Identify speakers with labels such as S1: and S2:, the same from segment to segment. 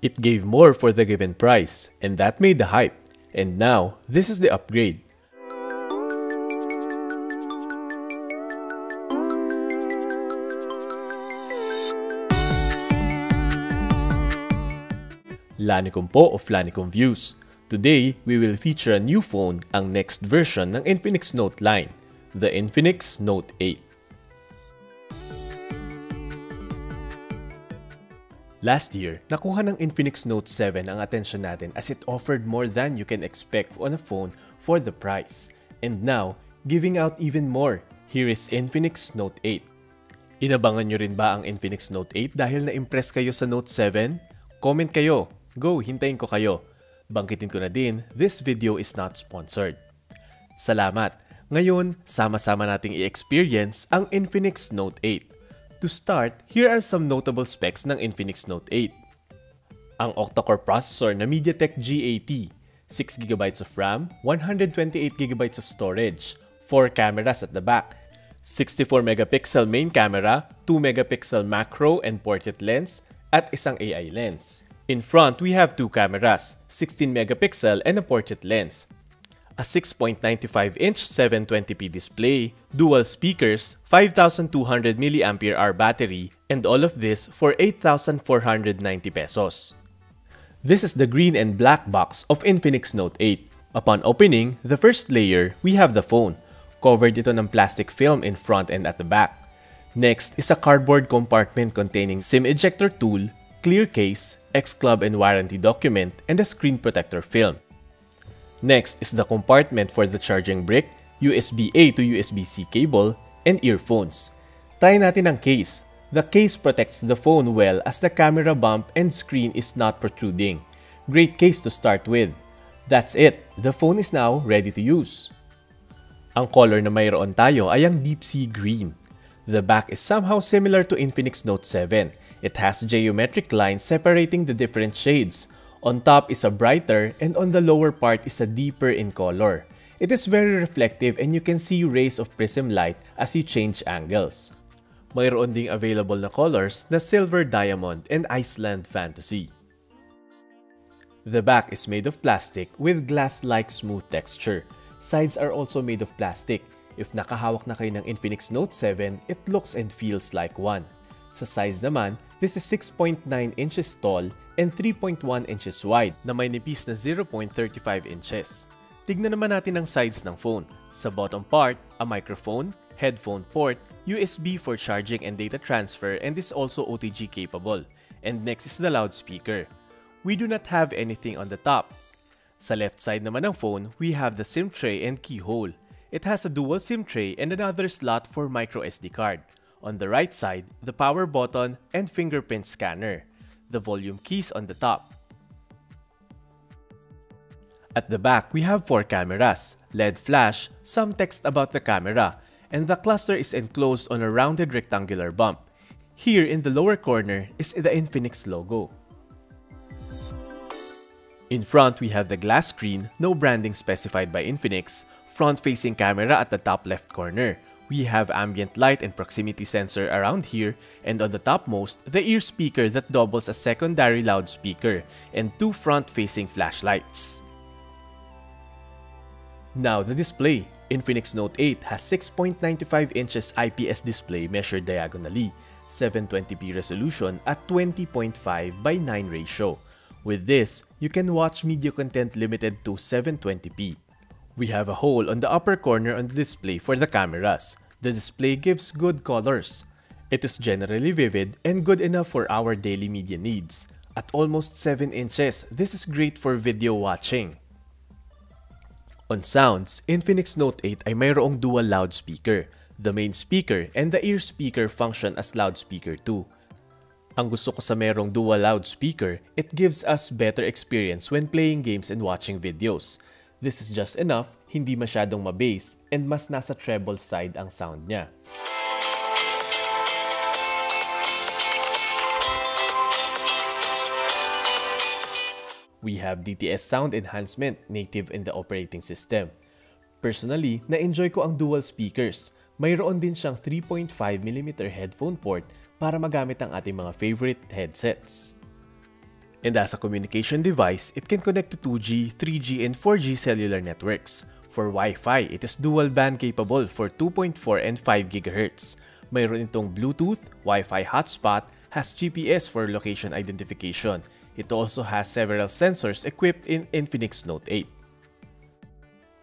S1: It gave more for the given price, and that made the hype. And now, this is the upgrade. Lanicom po of Lanicom Views. Today, we will feature a new phone, ang next version ng Infinix Note line, the Infinix Note 8. Last year, nakuha ng Infinix Note 7 ang atensyon natin as it offered more than you can expect on a phone for the price. And now, giving out even more, here is Infinix Note 8. Inabangan nyo rin ba ang Infinix Note 8 dahil na-impress kayo sa Note 7? Comment kayo! Go, hintayin ko kayo. Bangkitin ko na din, this video is not sponsored. Salamat! Ngayon, sama-sama nating i-experience ang Infinix Note 8. To start, here are some notable specs ng Infinix Note 8. Ang octa-core processor na MediaTek G80, 6GB of RAM, 128GB of storage, 4 cameras at the back, 64MP main camera, 2MP macro and portrait lens, at isang AI lens. In front, we have two cameras, 16 megapixel and a portrait lens. A 6.95-inch 720p display, dual speakers, 5200 mAh battery, and all of this for 8,490 pesos. This is the green and black box of Infinix Note 8. Upon opening, the first layer, we have the phone. Covered ito ng plastic film in front and at the back. Next is a cardboard compartment containing SIM ejector tool, clear case, X-Club and warranty document, and a screen protector film. Next is the compartment for the charging brick, USB-A to USB-C cable, and earphones. Try natin ang case. The case protects the phone well as the camera bump and screen is not protruding. Great case to start with. That's it. The phone is now ready to use. Ang color na mayroon tayo ay ang deep sea green. The back is somehow similar to Infinix Note 7 It has geometric lines separating the different shades. On top is a brighter and on the lower part is a deeper in color. It is very reflective and you can see rays of prism light as you change angles. Mayroon ding available na colors na Silver Diamond and Iceland Fantasy. The back is made of plastic with glass-like smooth texture. Sides are also made of plastic. If nakahawak na kayo ng Infinix Note 7, it looks and feels like one. Sa size naman, this is 6.9 inches tall and 3.1 inches wide na may nipis na 0.35 inches. Tignan naman natin ang sides ng phone. Sa bottom part, a microphone, headphone port, USB for charging and data transfer and is also OTG capable. And next is the loudspeaker. We do not have anything on the top. Sa left side naman ng phone, we have the SIM tray and keyhole. It has a dual SIM tray and another slot for micro SD card. On the right side, the power button and fingerprint scanner. The volume keys on the top. At the back, we have four cameras, LED flash, some text about the camera, and the cluster is enclosed on a rounded rectangular bump. Here in the lower corner is the Infinix logo. In front, we have the glass screen, no branding specified by Infinix, front-facing camera at the top left corner, we have ambient light and proximity sensor around here, and on the topmost, the ear speaker that doubles as secondary loudspeaker, and two front-facing flashlights. Now the display. In Infinix Note 8 has 6.95 inches IPS display measured diagonally, 720p resolution at 20.5 by 9 ratio. With this, you can watch media content limited to 720p. We have a hole on the upper corner on the display for the cameras. The display gives good colors. It is generally vivid and good enough for our daily media needs. At almost 7 inches, this is great for video watching. On sounds, Infinix Note 8 ay mayroong dual loudspeaker. The main speaker and the ear speaker function as loudspeaker too. Ang gusto ko sa merong dual loudspeaker, it gives us better experience when playing games and watching videos. This is just enough, hindi masyadong ma-bass, and mas nasa treble side ang sound niya. We have DTS sound enhancement native in the operating system. Personally, na-enjoy ko ang dual speakers. Mayroon din siyang 3.5mm headphone port para magamit ang ating mga favorite headsets. And as a communication device, it can connect to 2G, 3G, and 4G cellular networks. For Wi-Fi, it is dual band capable for 2.4 and 5 GHz. Mayroon itong Bluetooth, Wi-Fi hotspot, has GPS for location identification. It also has several sensors equipped in Infinix Note 8.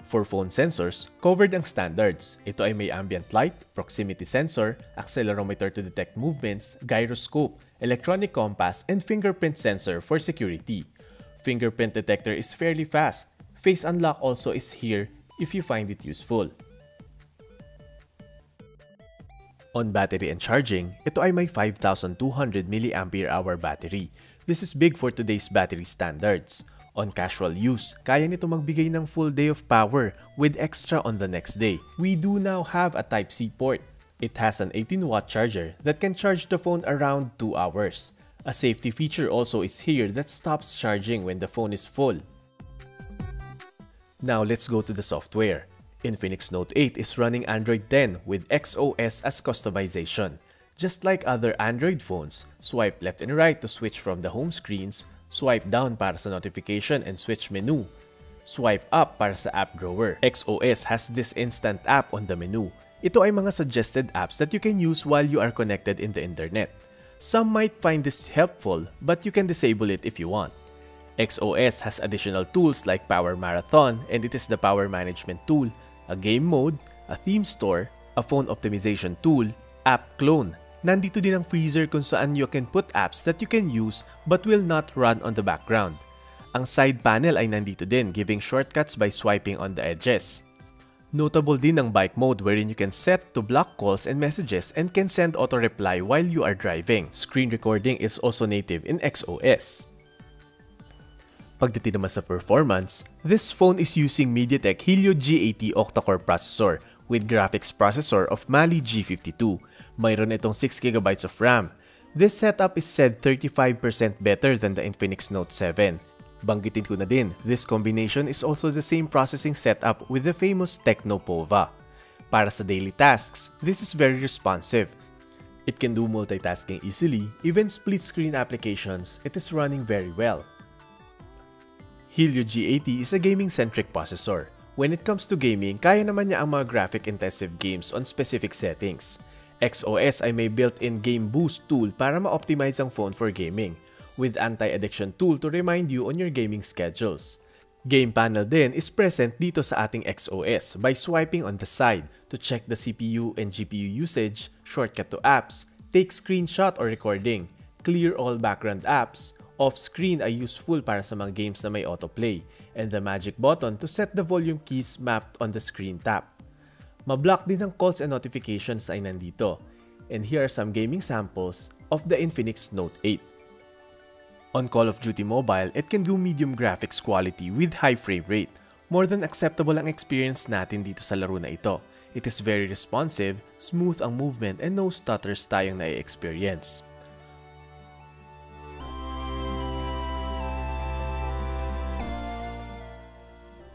S1: For phone sensors, covered ang standards. Ito ay may ambient light, proximity sensor, accelerometer to detect movements, gyroscope, electronic compass, and fingerprint sensor for security. Fingerprint detector is fairly fast. Face unlock also is here if you find it useful. On battery and charging, ito ay may 5,200 mAh battery. This is big for today's battery standards. On casual use, kaya nito magbigay ng full day of power with extra on the next day. We do now have a Type-C port. It has an 18-watt charger that can charge the phone around 2 hours. A safety feature also is here that stops charging when the phone is full. Now let's go to the software. Infinix Note 8 is running Android 10 with XOS as customization. Just like other Android phones, swipe left and right to switch from the home screens Swipe down para sa notification and switch menu. Swipe up para sa app drawer. XOS has this instant app on the menu. Ito ay mga suggested apps that you can use while you are connected in the internet. Some might find this helpful, but you can disable it if you want. XOS has additional tools like Power Marathon and it is the power management tool, a game mode, a theme store, a phone optimization tool, app clone, nandito din ang freezer kung saan you can put apps that you can use but will not run on the background. Ang side panel ay nandito din, giving shortcuts by swiping on the edges. Notable din ang bike mode wherein you can set to block calls and messages and can send auto-reply while you are driving. Screen recording is also native in XOS. Pagdating naman sa performance, this phone is using MediaTek Helio G80 octa-core processor with graphics processor of Mali G52. Mayroon itong 6GB of RAM. This setup is said 35% better than the Infinix Note 7. Banggitin ko na din, this combination is also the same processing setup with the famous Tecno Pova. Para sa daily tasks, this is very responsive. It can do multitasking easily, even split-screen applications, it is running very well. Helio G80 is a gaming-centric processor. When it comes to gaming, kaya naman niya ang mga graphic-intensive games on specific settings. XOS ay may built-in Game Boost tool para ma-optimize ang phone for gaming, with anti-addiction tool to remind you on your gaming schedules. Game panel din is present dito sa ating XOS by swiping on the side to check the CPU and GPU usage, shortcut to apps, take screenshot or recording, clear all background apps, Off-screen ay useful para sa mga games na may autoplay, and the magic button to set the volume keys mapped on the screen tap. Mablock din ang calls and notifications ay nandito. And here are some gaming samples of the Infinix Note 8. On Call of Duty Mobile, it can do medium graphics quality with high frame rate. More than acceptable ang experience natin dito sa laro na ito. It is very responsive, smooth ang movement and no stutters tayong na-experience.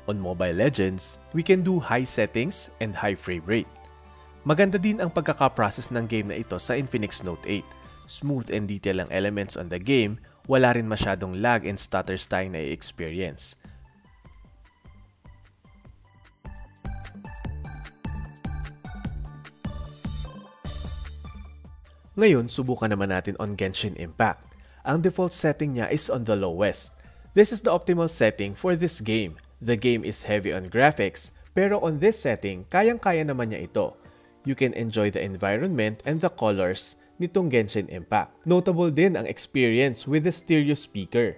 S1: On Mobile Legends, we can do high settings and high frame rate. Maganda din ang pagkakaprocess ng game na ito sa Infinix Note 8. Smooth and detail ang elements on the game, wala rin masyadong lag and stutters tayong na-experience. Ngayon, subukan naman natin on Genshin Impact. Ang default setting niya is on the lowest. This is the optimal setting for this game The game is heavy on graphics, pero on this setting, kayang-kaya naman niya ito. You can enjoy the environment and the colors nitong Genshin Impact. Notable din ang experience with the stereo speaker.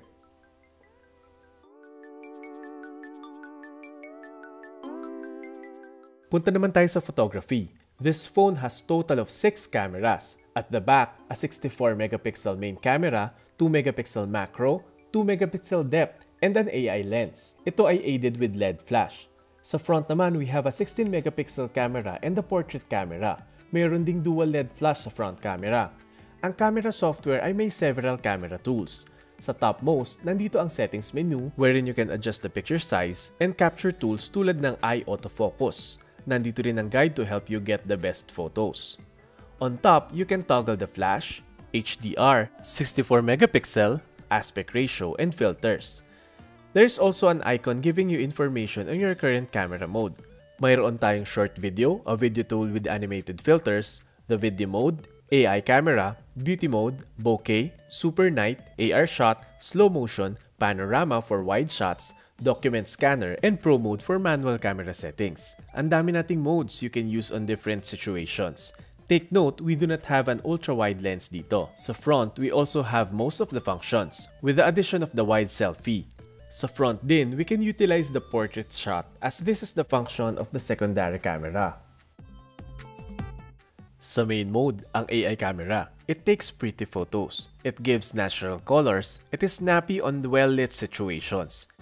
S1: Punta naman tayo sa photography. This phone has total of 6 cameras. At the back, a 64 megapixel main camera, 2 megapixel macro, 2 megapixel depth, and an AI lens. Ito ay aided with LED flash. Sa front naman, we have a 16 megapixel camera and a portrait camera. Mayroon ding dual LED flash sa front camera. Ang camera software ay may several camera tools. Sa topmost, nandito ang settings menu wherein you can adjust the picture size and capture tools tulad ng eye autofocus. Nandito rin ang guide to help you get the best photos. On top, you can toggle the flash, HDR, 64 megapixel, aspect ratio, and filters. There's also an icon giving you information on your current camera mode. Mayroon tayong short video, a video tool with animated filters, the video mode, AI camera, beauty mode, bokeh, super night, AR shot, slow motion, panorama for wide shots, document scanner, and pro mode for manual camera settings. Ang dami nating modes you can use on different situations. Take note, we do not have an ultra-wide lens dito. Sa front, we also have most of the functions, with the addition of the wide selfie. Sa front din, we can utilize the portrait shot as this is the function of the secondary camera. Sa main mode, ang AI camera, it takes pretty photos. It gives natural colors. It is snappy on well-lit situations.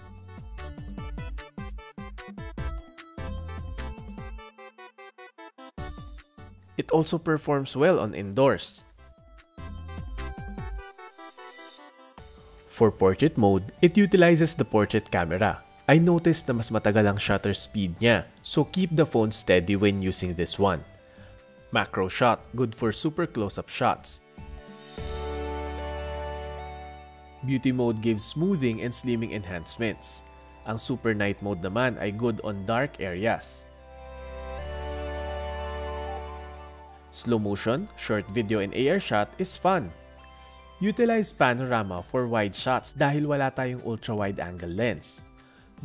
S1: It also performs well on indoors. For portrait mode, it utilizes the portrait camera. I noticed na mas matagal ang shutter speed niya, so keep the phone steady when using this one. Macro shot, good for super close-up shots. Beauty mode gives smoothing and slimming enhancements. Ang super night mode naman ay good on dark areas. Slow motion, short video and AR shot is fun. Utilize panorama for wide shots dahil wala tayong ultra-wide angle lens.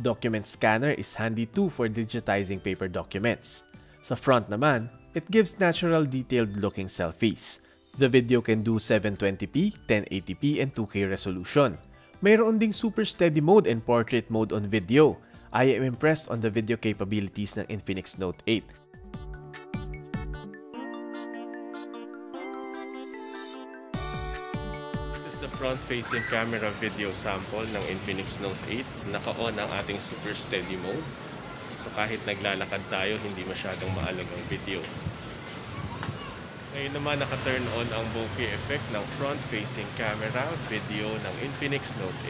S1: Document scanner is handy too for digitizing paper documents. Sa front naman, it gives natural detailed looking selfies. The video can do 720p, 1080p, and 2K resolution. Mayroon ding super steady mode and portrait mode on video. I am impressed on the video capabilities ng Infinix Note 8 front-facing camera video sample ng Infinix Note 8. Naka-on ang ating super steady mode. So kahit naglalakad tayo, hindi masyadong maalagang video. Ngayon naman naka-turn on ang bokeh effect ng front-facing camera video ng Infinix Note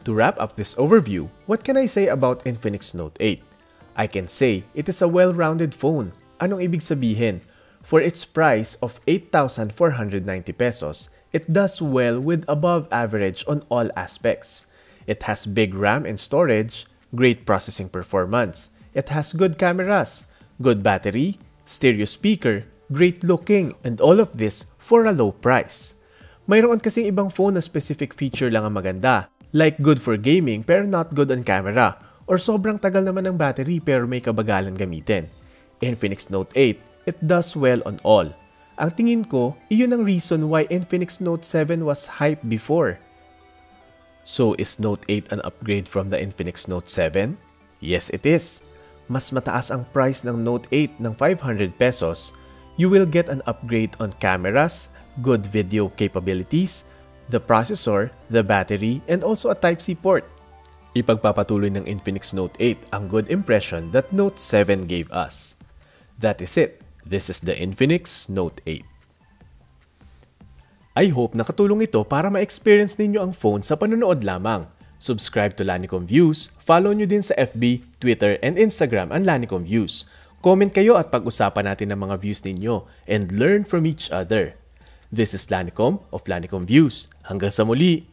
S1: 8. To wrap up this overview, what can I say about Infinix Note 8? I can say it is a well-rounded phone. Anong ibig sabihin? For its price of 8,490 pesos, it does well with above average on all aspects. It has big RAM and storage, great processing performance. It has good cameras, good battery, stereo speaker, great looking, and all of this for a low price. Mayroon kasing ibang phone na specific feature lang ang maganda, like good for gaming pero not good on camera, or sobrang tagal naman ng battery pero may kabagalan gamitin. Infinix Note 8 it does well on all. Ang tingin ko, iyon ang reason why Infinix Note 7 was hype before. So is Note 8 an upgrade from the Infinix Note 7? Yes, it is. Mas mataas ang price ng Note 8 ng 500 pesos. You will get an upgrade on cameras, good video capabilities, the processor, the battery, and also a Type-C port. Ipagpapatuloy ng Infinix Note 8 ang good impression that Note 7 gave us. That is it. This is the Infinix Note 8. I hope nakatulong ito para ma-experience ninyo ang phone sa panonood lamang. Subscribe to Lanicom Views, follow nyo din sa FB, Twitter, and Instagram ang Lanicom Views. Comment kayo at pag-usapan natin ang mga views ninyo and learn from each other. This is Lanicom of Lanicom Views. Hanggang sa muli!